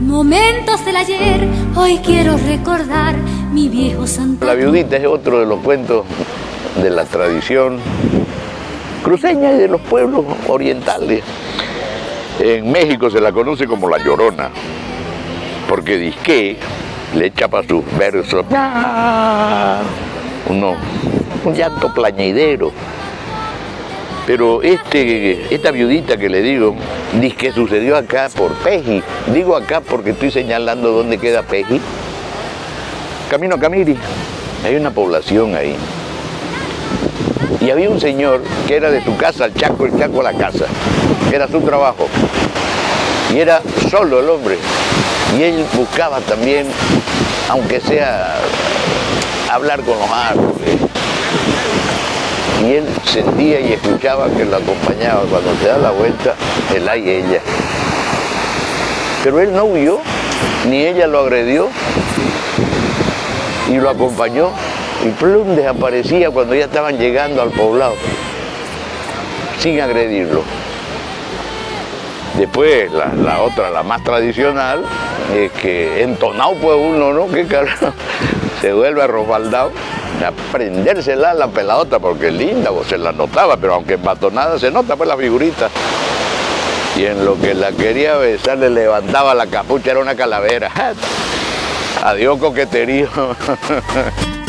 Momentos del ayer, hoy quiero recordar mi viejo santo. La viudita es otro de los cuentos de la tradición cruceña y de los pueblos orientales. En México se la conoce como la llorona, porque disque le echa para sus versos uno, un llanto plañidero. Pero este, esta viudita que le digo, dice que sucedió acá por Peji. Digo acá porque estoy señalando dónde queda Peji. Camino a Camiri. Hay una población ahí. Y había un señor que era de su casa al Chaco, el Chaco a la casa. Era su trabajo. Y era solo el hombre. Y él buscaba también, aunque sea hablar con los árboles. Y él sentía y escuchaba que lo acompañaba cuando se da la vuelta, él y ella. Pero él no huyó, ni ella lo agredió, y lo acompañó, y plum desaparecía cuando ya estaban llegando al poblado, sin agredirlo. Después, la, otra, la más tradicional, es que entonado pues uno, ¿no? ¿Qué carajo? Se vuelve arrofaldado a prendérsela la peladota porque linda, vos se la notaba, pero aunque batonada se nota pues la figurita. Y en lo que la quería besar le levantaba la capucha, era una calavera. Adiós coqueterío.